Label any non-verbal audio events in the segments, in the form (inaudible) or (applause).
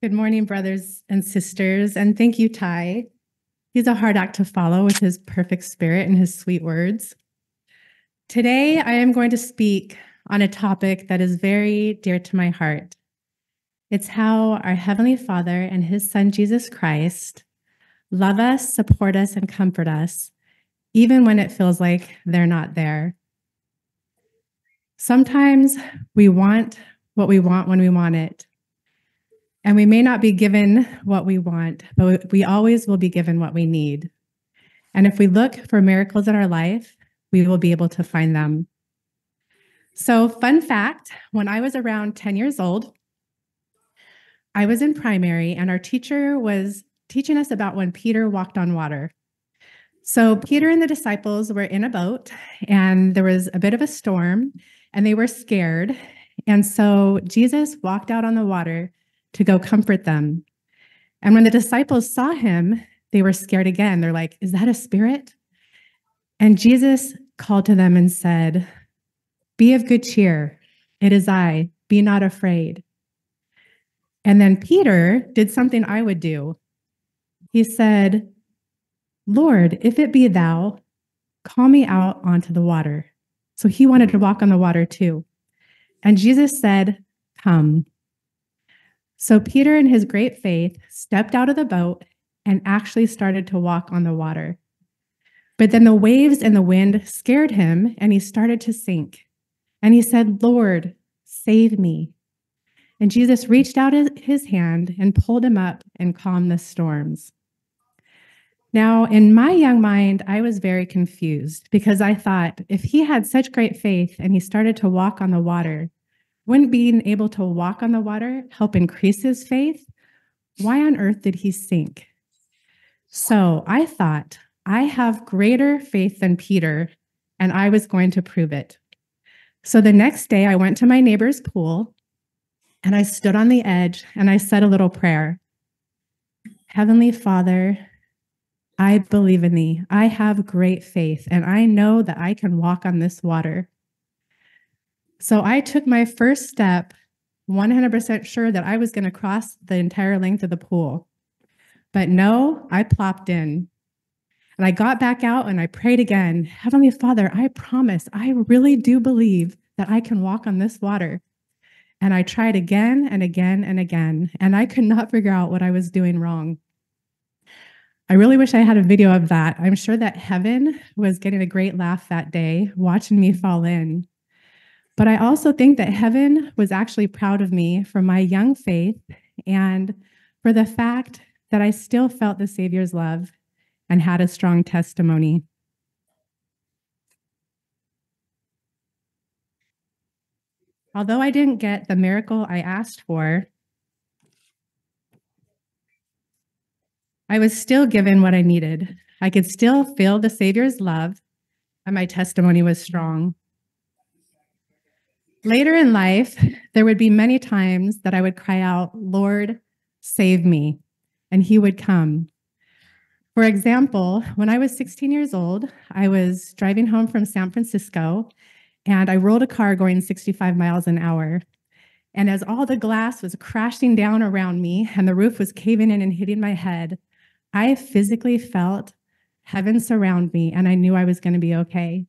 Good morning, brothers and sisters, and thank you, Ty. He's a hard act to follow with his perfect spirit and his sweet words. Today, I am going to speak on a topic that is very dear to my heart. It's how our Heavenly Father and His Son, Jesus Christ, love us, support us, and comfort us, even when it feels like they're not there. Sometimes we want what we want when we want it. And we may not be given what we want, but we always will be given what we need. And if we look for miracles in our life, we will be able to find them. So, fun fact when I was around 10 years old, I was in primary, and our teacher was teaching us about when Peter walked on water. So, Peter and the disciples were in a boat, and there was a bit of a storm, and they were scared. And so, Jesus walked out on the water to go comfort them. And when the disciples saw him, they were scared again. They're like, Is that a spirit? And Jesus called to them and said, Be of good cheer. It is I. Be not afraid. And then Peter did something I would do. He said, Lord, if it be thou, call me out onto the water. So he wanted to walk on the water too. And Jesus said, Come. So Peter, in his great faith, stepped out of the boat and actually started to walk on the water. But then the waves and the wind scared him and he started to sink. And he said, Lord, save me. And Jesus reached out his hand and pulled him up and calmed the storms. Now, in my young mind, I was very confused because I thought if he had such great faith and he started to walk on the water, wouldn't being able to walk on the water help increase his faith? Why on earth did he sink? So I thought, I have greater faith than Peter, and I was going to prove it. So the next day, I went to my neighbor's pool and I stood on the edge and I said a little prayer Heavenly Father, I believe in thee. I have great faith, and I know that I can walk on this water. So I took my first step 100% sure that I was going to cross the entire length of the pool. But no, I plopped in. And I got back out and I prayed again Heavenly Father, I promise, I really do believe that I can walk on this water. And I tried again and again and again, and I could not figure out what I was doing wrong. I really wish I had a video of that. I'm sure that heaven was getting a great laugh that day watching me fall in. But I also think that heaven was actually proud of me for my young faith and for the fact that I still felt the Savior's love and had a strong testimony. Although I didn't get the miracle I asked for, I was still given what I needed. I could still feel the Savior's love, and my testimony was strong. Later in life, there would be many times that I would cry out, Lord, save me, and he would come. For example, when I was 16 years old, I was driving home from San Francisco and I rolled a car going 65 miles an hour. And as all the glass was crashing down around me and the roof was caving in and hitting my head, I physically felt heaven surround me and I knew I was going to be okay.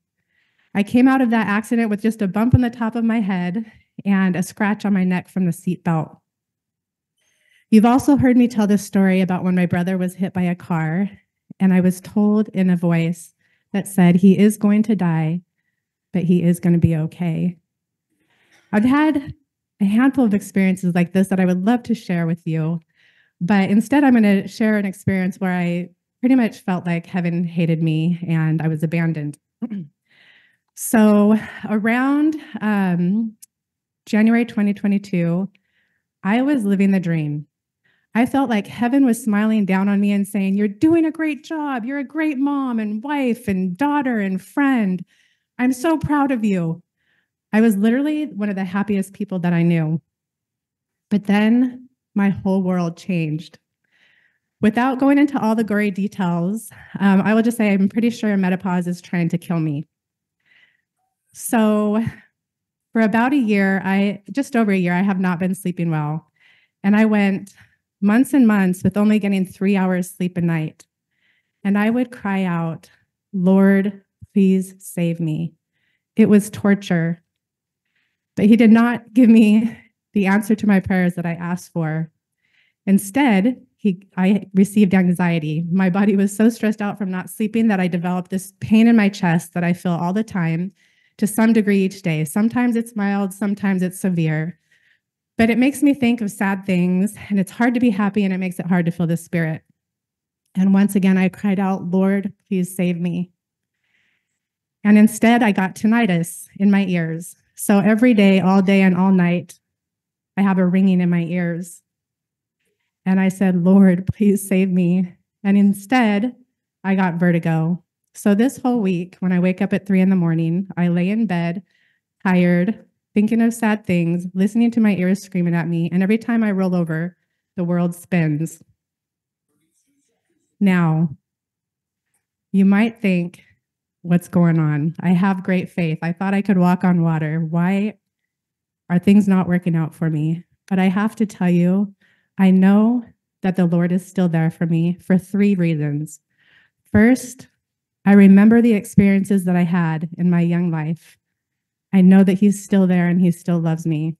I came out of that accident with just a bump on the top of my head and a scratch on my neck from the seatbelt. You've also heard me tell this story about when my brother was hit by a car, and I was told in a voice that said, He is going to die, but he is going to be okay. I've had a handful of experiences like this that I would love to share with you, but instead, I'm going to share an experience where I pretty much felt like heaven hated me and I was abandoned. (clears throat) So around um, January 2022, I was living the dream. I felt like heaven was smiling down on me and saying, You're doing a great job. You're a great mom and wife and daughter and friend. I'm so proud of you. I was literally one of the happiest people that I knew. But then my whole world changed. Without going into all the gory details, um, I will just say I'm pretty sure menopause is trying to kill me. So for about a year, I just over a year, I have not been sleeping well. And I went months and months with only getting three hours sleep a night. And I would cry out, Lord, please save me. It was torture. But he did not give me the answer to my prayers that I asked for. Instead, he, I received anxiety. My body was so stressed out from not sleeping that I developed this pain in my chest that I feel all the time to some degree each day. Sometimes it's mild, sometimes it's severe. But it makes me think of sad things, and it's hard to be happy, and it makes it hard to feel the spirit. And once again, I cried out, Lord, please save me. And instead, I got tinnitus in my ears. So every day, all day, and all night, I have a ringing in my ears. And I said, Lord, please save me. And instead, I got vertigo. So this whole week, when I wake up at three in the morning, I lay in bed, tired, thinking of sad things, listening to my ears screaming at me. And every time I roll over, the world spins. Now, you might think, what's going on? I have great faith. I thought I could walk on water. Why are things not working out for me? But I have to tell you, I know that the Lord is still there for me for three reasons. First, I remember the experiences that I had in my young life. I know that He's still there and He still loves me.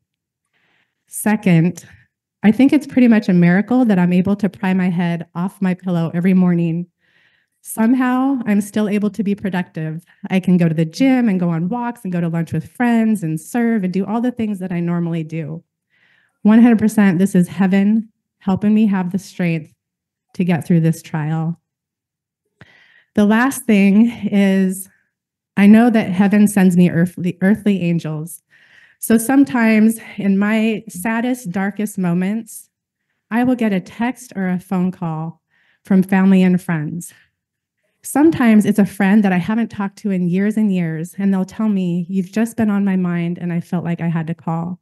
Second, I think it's pretty much a miracle that I'm able to pry my head off my pillow every morning. Somehow I'm still able to be productive. I can go to the gym and go on walks and go to lunch with friends and serve and do all the things that I normally do. 100% this is heaven helping me have the strength to get through this trial. The last thing is I know that heaven sends me earthly, earthly angels. So sometimes in my saddest, darkest moments, I will get a text or a phone call from family and friends. Sometimes it's a friend that I haven't talked to in years and years, and they'll tell me, You've just been on my mind, and I felt like I had to call.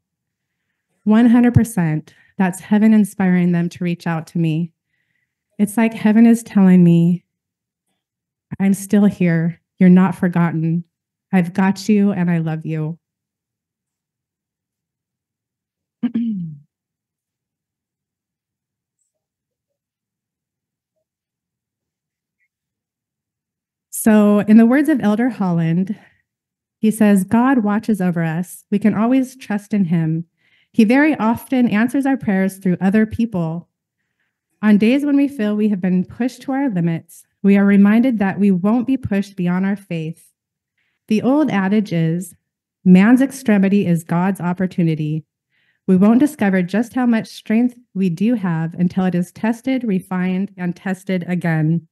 100%, that's heaven inspiring them to reach out to me. It's like heaven is telling me, I'm still here. You're not forgotten. I've got you, and I love you. (clears throat) so, in the words of Elder Holland, he says, God watches over us. We can always trust in him. He very often answers our prayers through other people. On days when we feel we have been pushed to our limits, we are reminded that we won't be pushed beyond our faith. The old adage is man's extremity is God's opportunity. We won't discover just how much strength we do have until it is tested, refined, and tested again.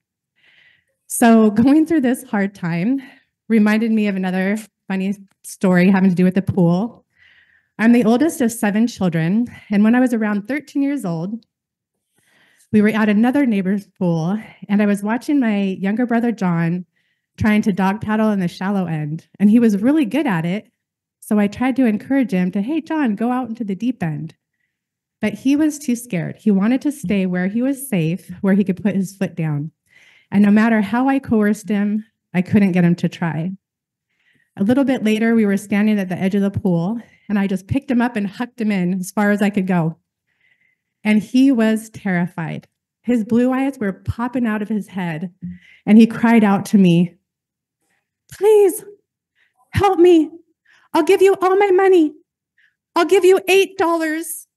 So, going through this hard time reminded me of another funny story having to do with the pool. I'm the oldest of seven children, and when I was around 13 years old, we were at another neighbor's pool, and I was watching my younger brother John trying to dog paddle in the shallow end, and he was really good at it. So I tried to encourage him to, hey, John, go out into the deep end. But he was too scared. He wanted to stay where he was safe, where he could put his foot down. And no matter how I coerced him, I couldn't get him to try. A little bit later, we were standing at the edge of the pool, and I just picked him up and hucked him in as far as I could go. And he was terrified. His blue eyes were popping out of his head, and he cried out to me, Please help me. I'll give you all my money. I'll give you $8.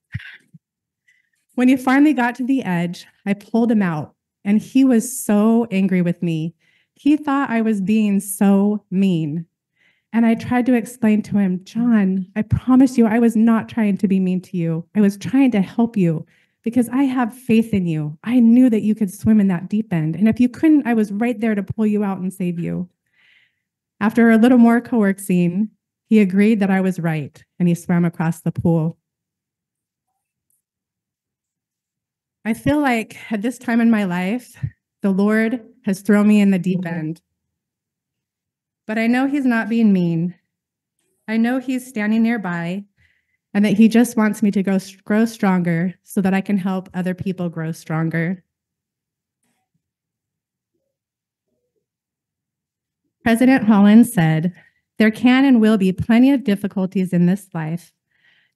When he finally got to the edge, I pulled him out, and he was so angry with me. He thought I was being so mean. And I tried to explain to him, John, I promise you, I was not trying to be mean to you. I was trying to help you because I have faith in you. I knew that you could swim in that deep end. And if you couldn't, I was right there to pull you out and save you. After a little more coercing, he agreed that I was right, and he swam across the pool. I feel like at this time in my life, the Lord has thrown me in the deep end. But I know he's not being mean. I know he's standing nearby and that he just wants me to go, grow stronger so that I can help other people grow stronger. President Holland said, there can and will be plenty of difficulties in this life.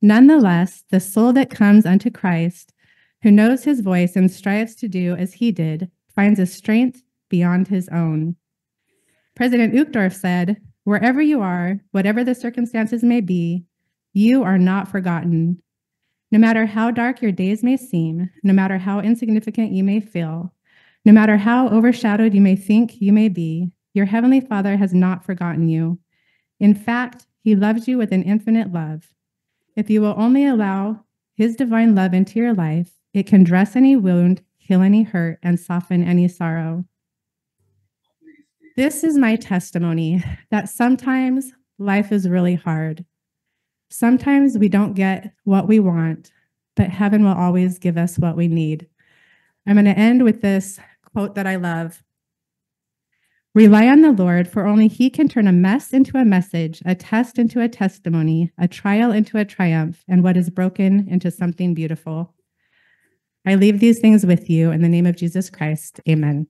Nonetheless, the soul that comes unto Christ who knows his voice and strives to do as he did finds a strength beyond his own. President Uchtdorf said, Wherever you are, whatever the circumstances may be, you are not forgotten. No matter how dark your days may seem, no matter how insignificant you may feel, no matter how overshadowed you may think you may be, your Heavenly Father has not forgotten you. In fact, He loves you with an infinite love. If you will only allow His divine love into your life, it can dress any wound, heal any hurt, and soften any sorrow. This is my testimony that sometimes life is really hard. Sometimes we don't get what we want, but heaven will always give us what we need. I'm going to end with this quote that I love Rely on the Lord, for only He can turn a mess into a message, a test into a testimony, a trial into a triumph, and what is broken into something beautiful. I leave these things with you in the name of Jesus Christ. Amen.